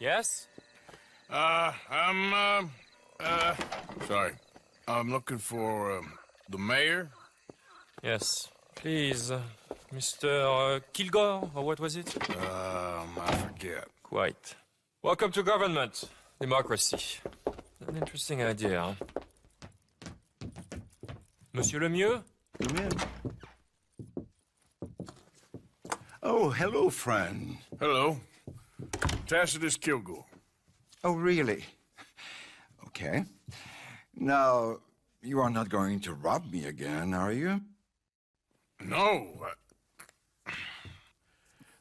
Yes? Uh, I'm, uh, uh, sorry. I'm looking for, um, the mayor. Yes. Please, uh, Mr. Uh, Kilgore, or what was it? Um, I forget. Quite. Welcome to government. Democracy. An interesting idea, huh? Monsieur Lemieux? Come in. Oh, hello, friend. Hello. Tacitus Kilgore. Oh, really? Okay. Now, you are not going to rob me again, are you? No.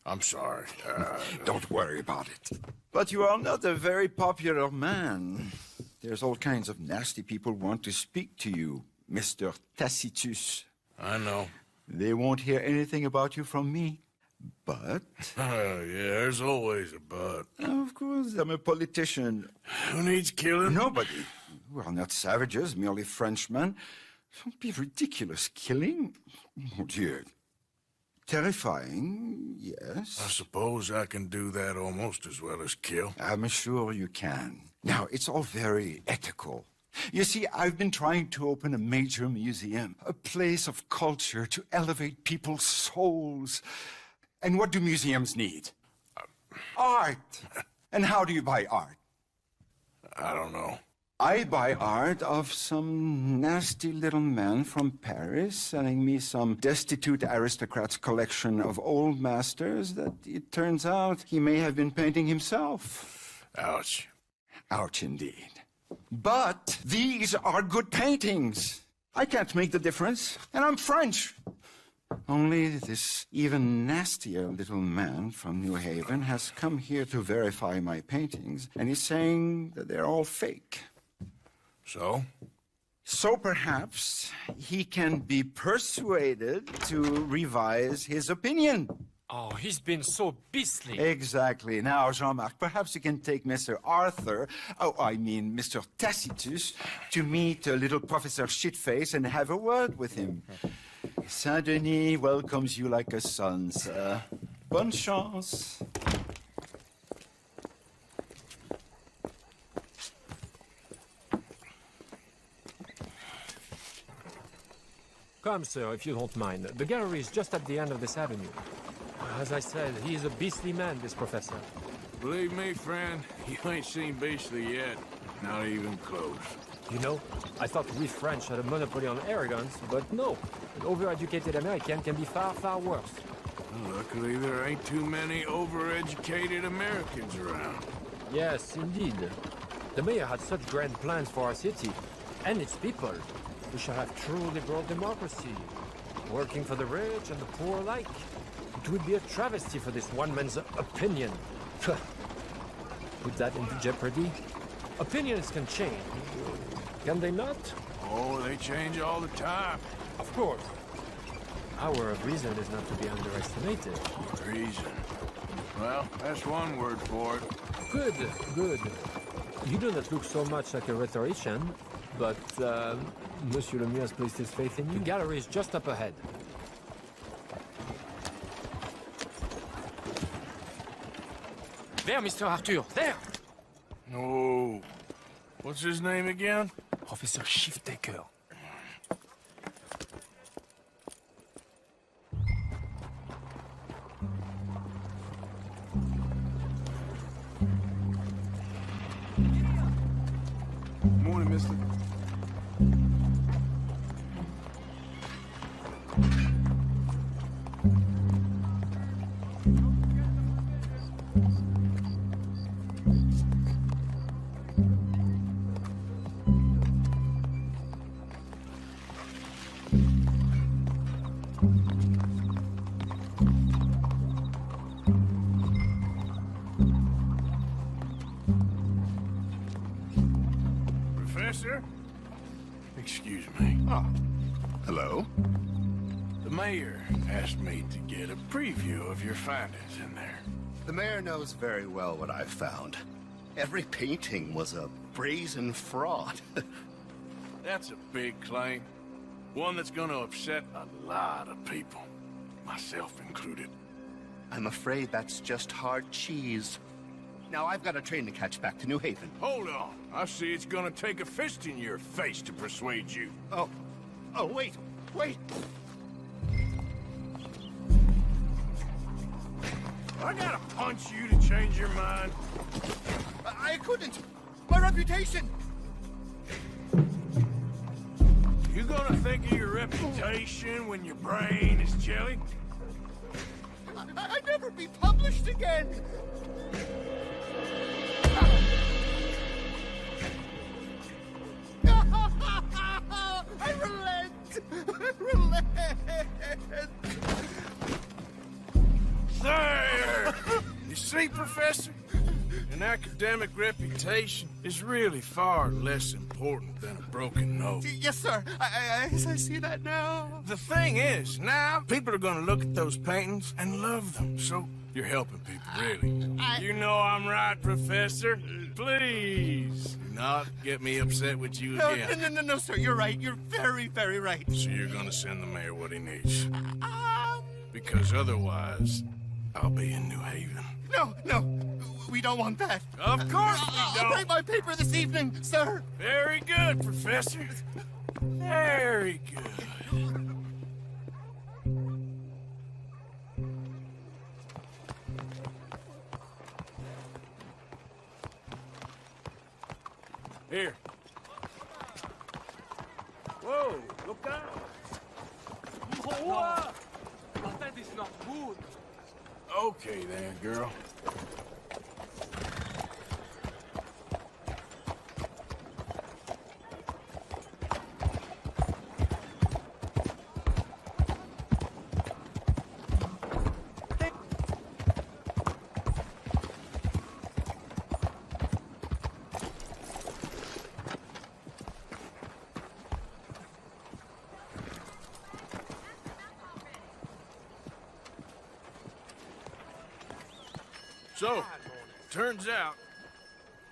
I'm sorry. Uh, Don't worry about it. But you are not a very popular man. There's all kinds of nasty people want to speak to you, Mr. Tacitus. I know. They won't hear anything about you from me. But, Uh, yeah, there's always a but. of course, I'm a politician. Who needs killing? Nobody. We are not savages, merely Frenchmen. Don't be ridiculous. Killing? Oh, dear. Terrifying, yes. I suppose I can do that almost as well as kill. I'm sure you can. Now, it's all very ethical. You see, I've been trying to open a major museum, a place of culture to elevate people's souls. And what do museums need? Uh, art. And how do you buy art? I don't know. I buy art of some nasty little man from Paris selling me some destitute aristocrat's collection of old masters that it turns out he may have been painting himself. Ouch. Ouch indeed. But these are good paintings. I can't make the difference, and I'm French. Only this even nastier little man from New Haven has come here to verify my paintings, and he's saying that they're all fake. So? So perhaps he can be persuaded to revise his opinion. Oh, he's been so beastly. Exactly. Now, Jean-Marc, perhaps you can take Mr. Arthur, oh, I mean Mr. Tacitus, to meet uh, little Professor Shitface and have a word with him. Saint-Denis welcomes you like a son, sir. Bonne chance. Come, sir, if you don't mind. The gallery is just at the end of this avenue. As I said, he is a beastly man, this professor. Believe me, friend, you ain't seen beastly yet. Not even close. You know, I thought we French had a monopoly on arrogance, but no. An overeducated American can be far, far worse. Luckily, there ain't too many overeducated Americans around. Yes, indeed. The mayor had such grand plans for our city and its people. We shall have true liberal democracy, working for the rich and the poor alike. It would be a travesty for this one man's opinion. Put that into jeopardy. Opinions can change, can they not? Oh, they change all the time. Of course. Power of reason is not to be underestimated. Reason. Well, that's one word for it. Good, good. You do not look so much like a rhetorician, but uh, Monsieur Lemieux has placed his faith in you. The gallery is just up ahead. There, Mr. Arthur, there! No. What's his name again? Professor Shiftaker. Asked me to get a preview of your findings in there. The mayor knows very well what I've found. Every painting was a brazen fraud. That's a big claim. One that's gonna upset a lot of people. Myself included. I'm afraid that's just hard cheese. Now I've got a train to catch back to New Haven. Hold on. I see it's gonna take a fist in your face to persuade you. Oh, oh, wait, wait. I gotta punch you to change your mind. I, I couldn't. My reputation. You gonna think of your reputation when your brain is jelly? I, I'd never be published again. Academic reputation is really far less important than a broken nose. Yes, sir. I, I, I, see that now. The thing is, now people are gonna look at those paintings and love them, so you're helping people, really. I- You know I'm right, Professor. Please not get me upset with you No, again. no, no, no, no, sir. You're right. You're very, very right. So you're gonna send the mayor what he needs. Um, Because otherwise, I'll be in New Haven. no, no. We don't want that. Of course I'll we write don't. my paper this evening, sir. Very good, Professor. Very good. So, turns out,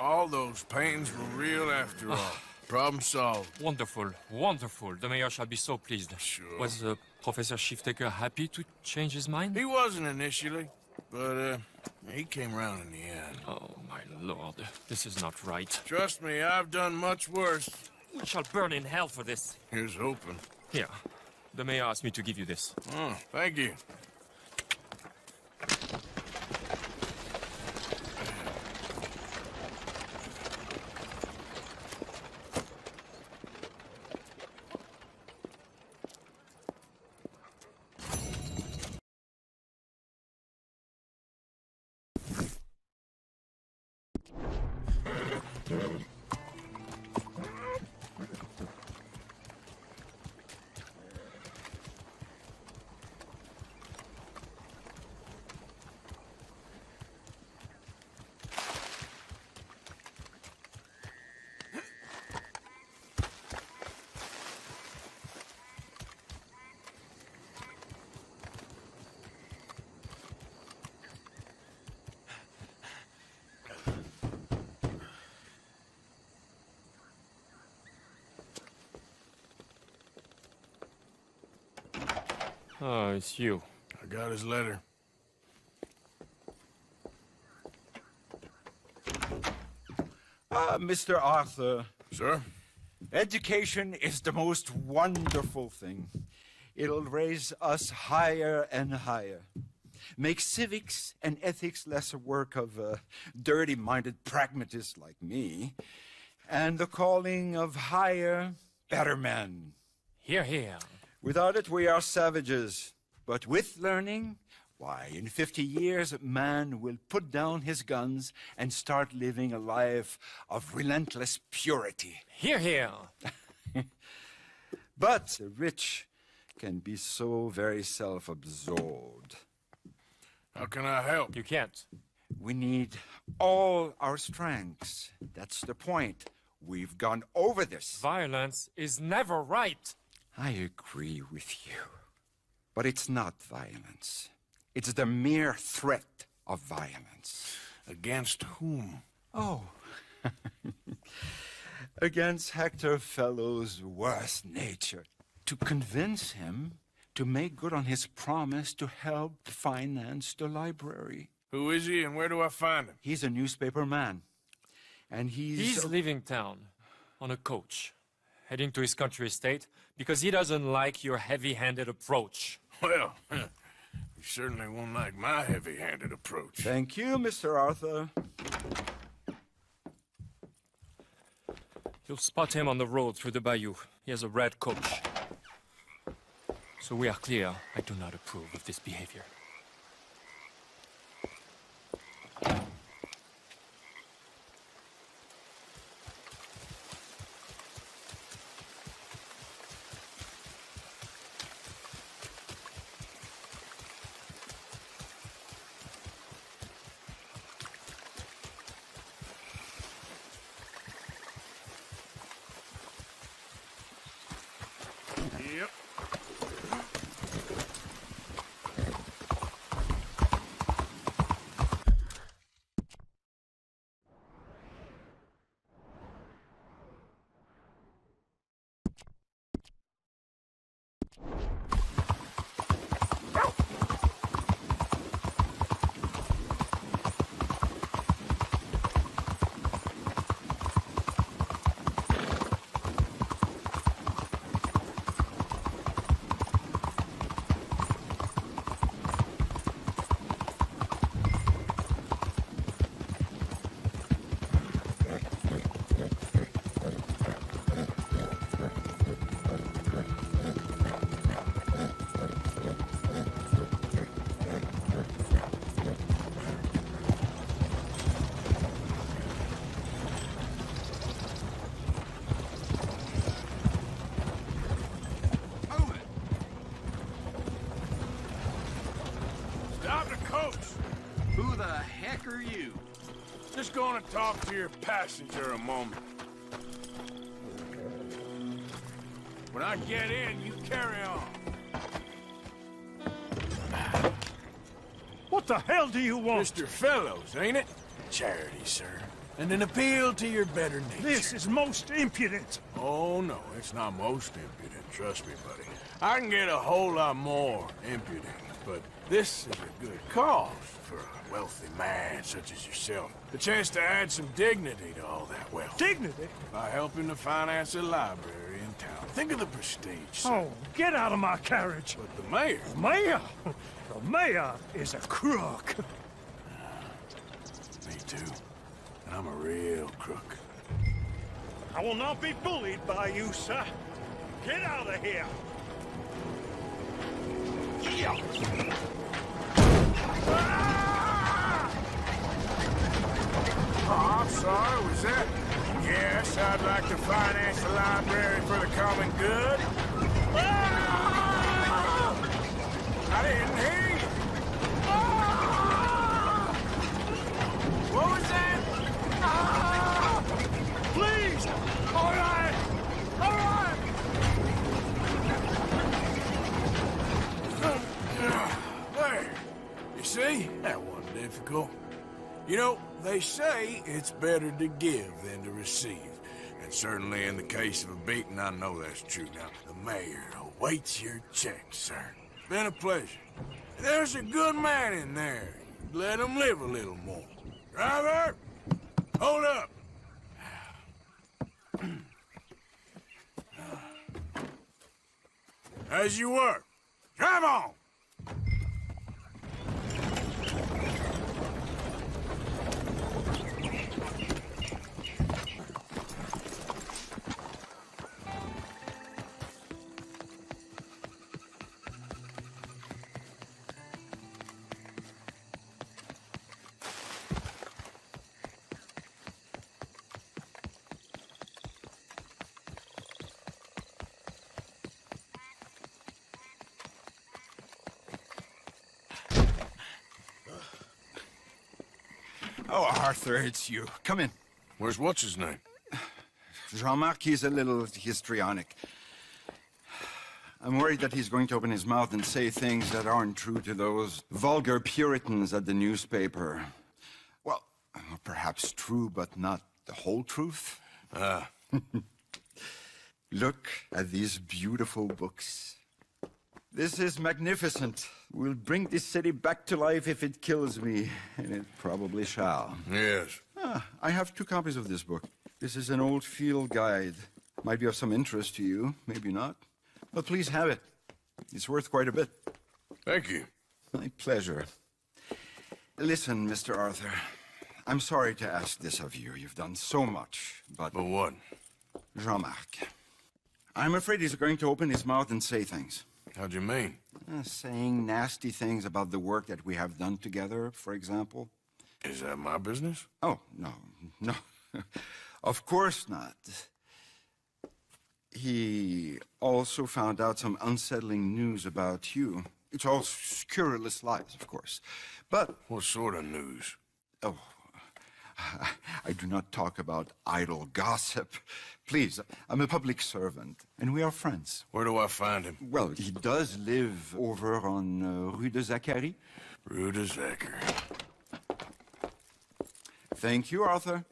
all those pains were real after all. Problem solved. Wonderful, wonderful. The mayor shall be so pleased. Sure. Was uh, Professor Shiftaker happy to change his mind? He wasn't initially, but uh, he came around in the end. Oh, my lord. This is not right. Trust me, I've done much worse. We shall burn in hell for this. Here's hoping. Here. The mayor asked me to give you this. Oh, thank you. Oh, it's you. I got his letter. Ah, Mr. Arthur, Sir? education is the most wonderful thing. It'll raise us higher and higher. Make civics and ethics less a work of uh, dirty minded pragmatists like me, and the calling of higher, better men. Here, here. Without it, we are savages. But with learning, why, in 50 years, man will put down his guns and start living a life of relentless purity. Hear, hear. But the rich can be so very self absorbed. How can I help? You can't. We need all our strengths. That's the point. We've gone over this. Violence is never right. I agree with you. But it's not violence. It's the mere threat of violence. Against whom? Oh. Against Hector Fellowes' worst nature. To convince him to make good on his promise to help finance the library. Who is he and where do I find him? He's a newspaper man. And he's... He's leaving town on a coach, heading to his country estate because he doesn't like your heavy-handed approach. Well, he certainly won't like my heavy-handed approach. Thank you, Mr. Arthur. You'll spot him on the road through the bayou. He has a red coach. So we are clear, I do not approve of this behavior. Stop the coach! Who the heck are you? Just going to talk to your passenger a moment. When I get in, you carry on. What the hell do you want? Mr. Fellowes, ain't it? Charity, sir. And an appeal to your better nature. This is most impudent. Oh, no, it's not most impudent, trust me, buddy. I can get a whole lot more impudent, but this is a good cause for a wealthy man such as yourself. The chance to add some dignity to all that wealth. Dignity? By helping to finance a library in town. Think of the prestige, sir. Oh, get out of my carriage. But the mayor, The Mayor? The mayor is a crook. me too. And I'm a real crook. I will not be bullied by you, sir. Get out of here. I'm sorry, was that? Yes, I'd like to finance the library for the common good. Ah! I didn't. Ah! What was that? Ah! Please! All right! All right! There. You see? That wasn't difficult. You know, they say it's better to give than to receive. And certainly in the case of a beating, I know that's true. Now, the mayor awaits your check, sir. Been a pleasure. There's a good man in there. Let him live a little more. Driver! Hold up! As you were. Drive on! Oh, Arthur, it's you. Come in. Where's what's his name? Jean-Marc, he's a little histrionic. I'm worried that he's going to open his mouth and say things that aren't true to those vulgar Puritans at the newspaper. Well, perhaps true, but not the whole truth. Ah, Look at these beautiful books. This is magnificent. We'll bring this city back to life if it kills me, and it probably shall. Yes. Ah, I have two copies of this book. This is an old field guide. Might be of some interest to you, maybe not. But please have it. It's worth quite a bit. Thank you. My pleasure. Listen, Mr. Arthur. I'm sorry to ask this of you. You've done so much, but. But what? Jean Marc. I'm afraid he's going to open his mouth and say things. How'd you mean? Uh, saying nasty things about the work that we have done together, for example. Is that my business? Oh, no, no. of course not. He also found out some unsettling news about you. It's all scurrilous lies, of course. But, What sort of news? oh, I do not talk about idle gossip. Please, I'm a public servant, and we are friends. Where do I find him? Well, he does live over on uh, Rue de Zachary. Rue de Zachary. Thank you, Arthur.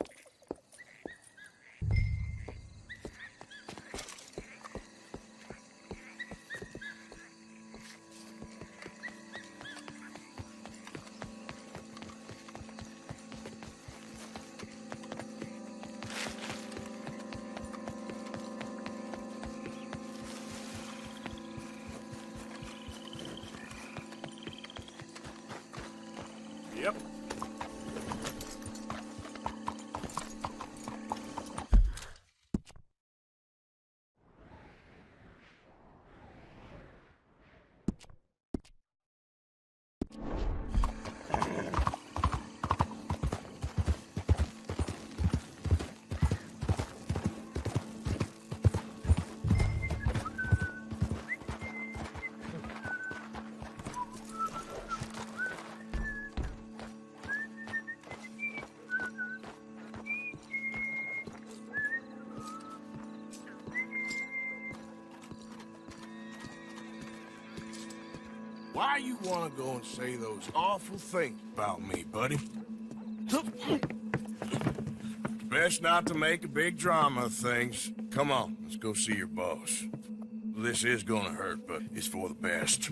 Why you want to go and say those awful things about me, buddy? Best not to make a big drama of things. Come on, let's go see your boss. This is gonna hurt, but it's for the best.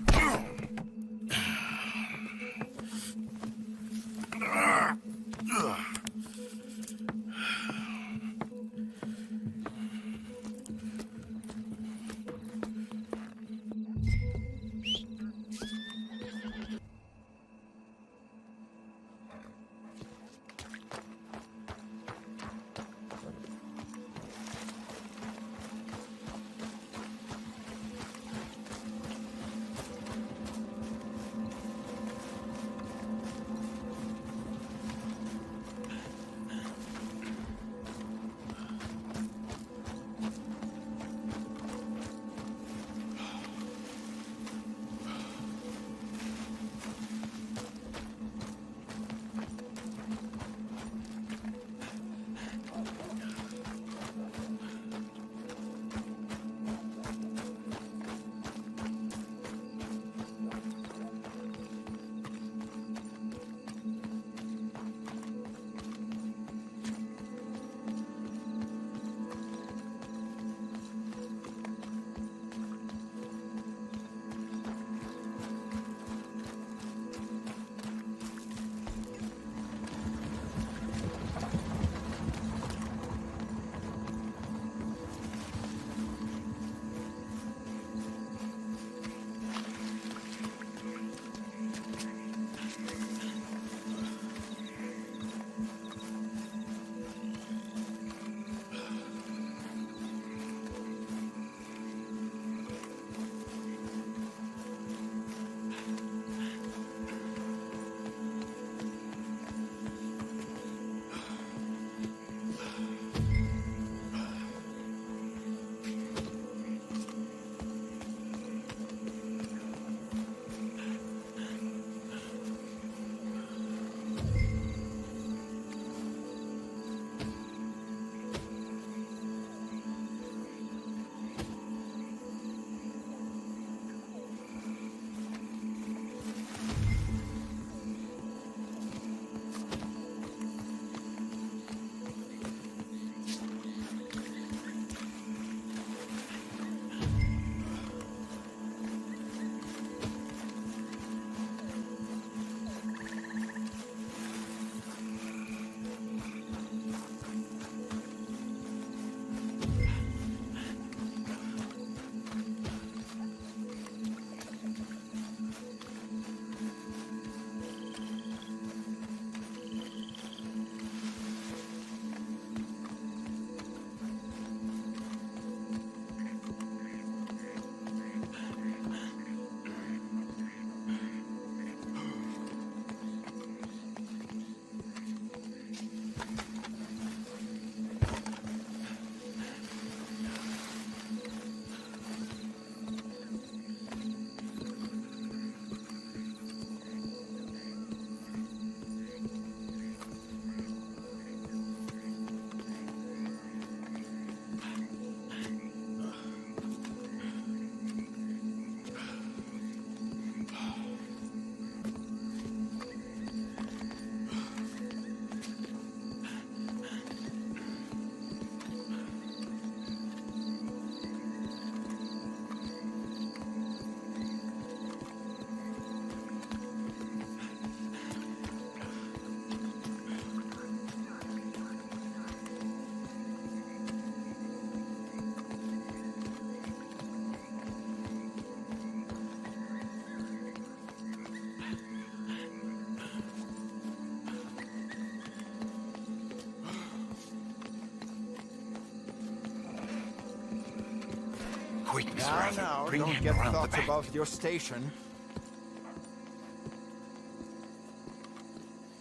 Quick, Mr. Now, Arthur. now, Bring don't him get around the thoughts back. above your station.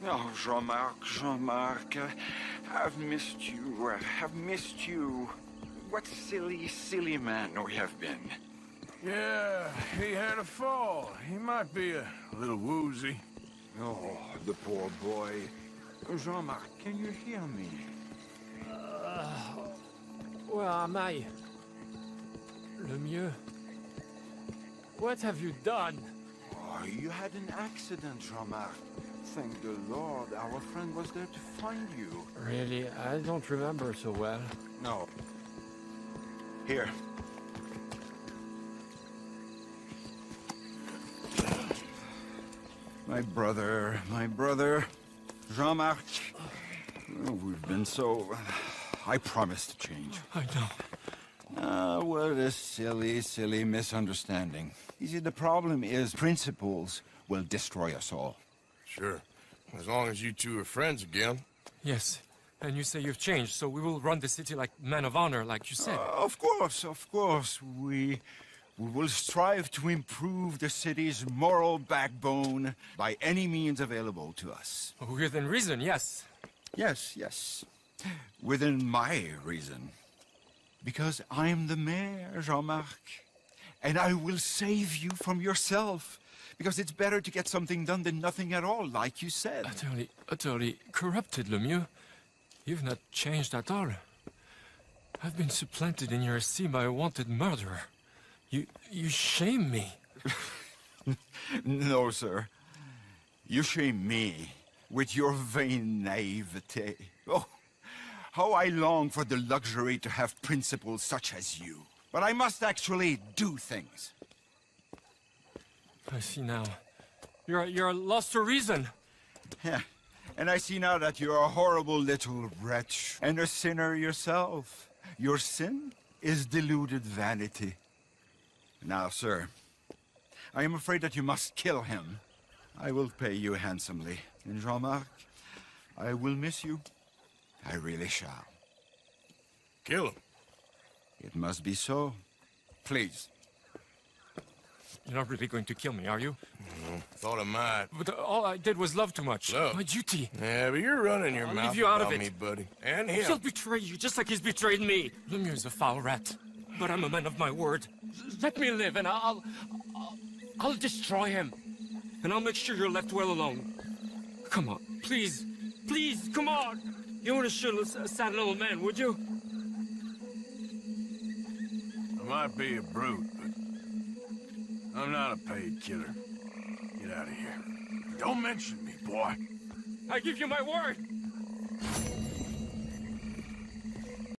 Oh, Jean-Marc, Jean-Marc, uh, I've missed you. uh, I've missed you. What silly, silly man we have been. Yeah, he had a fall. He might be a little woozy. Oh, the poor boy. Jean-Marc, can you hear me? Where am I? Lemieux? What have you done? Oh, you had an accident, Jean-Marc. Thank the Lord, our friend was there to find you. Really, I don't remember so well. No. Here. My brother, my brother, Jean-Marc. Oh, we've been so... I promised to change. I know. Ah, what a silly, silly misunderstanding. You see, the problem is principles will destroy us all. Sure. As long as you two are friends again. Yes. And you say you've changed, so we will run the city like men of honor, like you said. Uh, of course, of course. We, we will strive to improve the city's moral backbone by any means available to us. Within reason, yes. Yes, yes. Within my reason. Because I'm the mayor, Jean-Marc. And I will save you from yourself. Because it's better to get something done than nothing at all, like you said. Utterly, utterly corrupted, Lemieux. You've not changed at all. I've been supplanted in your esteem by a wanted murderer. You, you shame me. No, sir. You shame me with your vain naivete. Oh, how I long for the luxury to have principles such as you. But I must actually do things. I see now. You're, you're lost to reason. Yeah. And I see now that you're a horrible little wretch and a sinner yourself. Your sin is deluded vanity. Now, sir, I am afraid that you must kill him. I will pay you handsomely. And Jean-Marc, I will miss you. I really shall. Kill him. It must be so. Please. You're not really going to kill me, are you? Thought I might. But all I did was love too much. Love? My duty. Yeah, but you're running your I'll mouth leave you out of it. me, buddy. And him. He'll betray you just like he's betrayed me. Lemieux is a foul rat. But I'm a man of my word. Let me live and I'll... I'll, I'll destroy him. And I'll make sure you're left well alone. Come on, please. Please, come on. You wouldn't shoot a sad little man, would you? I might be a brute, but I'm not a paid killer. Get out of here. Don't mention me, boy. I give you my word.